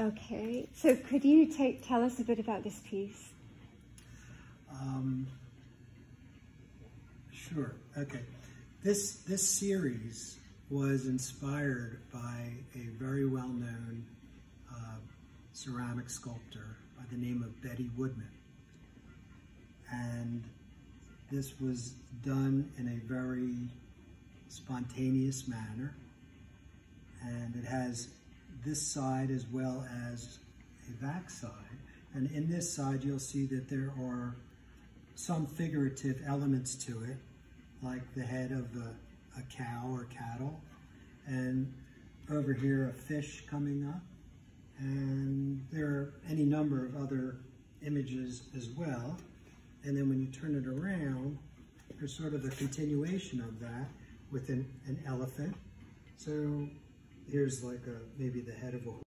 Okay, so could you take tell us a bit about this piece? Um, sure. Okay. This this series was inspired by a very well-known uh, ceramic sculptor by the name of Betty Woodman, and this was done in a very spontaneous manner, and it has this side as well as a back side. And in this side, you'll see that there are some figurative elements to it, like the head of a, cow or cattle, and over here a fish coming up, and there are any number of other images as well. And then when you turn it around, there's sort of a continuation of that with an, an elephant. So here's like a maybe the head of a